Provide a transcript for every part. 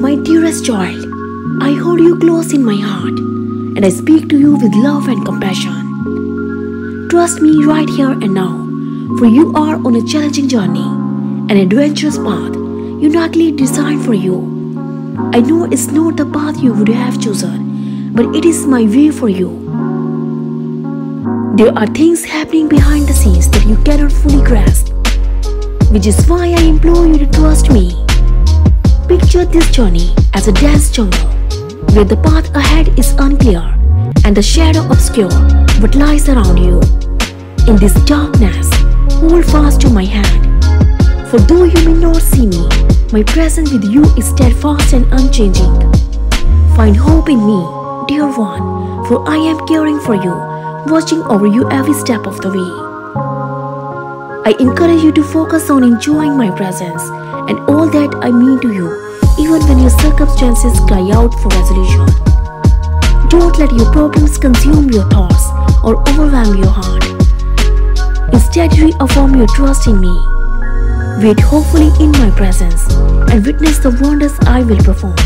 My dearest child, I hold you close in my heart and I speak to you with love and compassion. Trust me right here and now, for you are on a challenging journey, an adventurous path uniquely designed for you. I know it's not the path you would have chosen, but it is my way for you. There are things happening behind the scenes that you cannot fully grasp, which is why I implore you to trust me. Picture this journey as a dense jungle, where the path ahead is unclear and the shadow obscure what lies around you. In this darkness, hold fast to my hand. For though you may not see me, my presence with you is steadfast and unchanging. Find hope in me, dear one, for I am caring for you, watching over you every step of the way. I encourage you to focus on enjoying my presence and all that I mean to you, even when your circumstances cry out for resolution. Don't let your problems consume your thoughts or overwhelm your heart. Instead, reaffirm your trust in me. Wait hopefully in my presence and witness the wonders I will perform.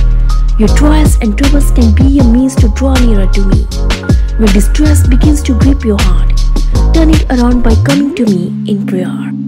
Your trials and troubles can be a means to draw nearer to me. When distress begins to grip your heart, turn it around by coming to me in prayer.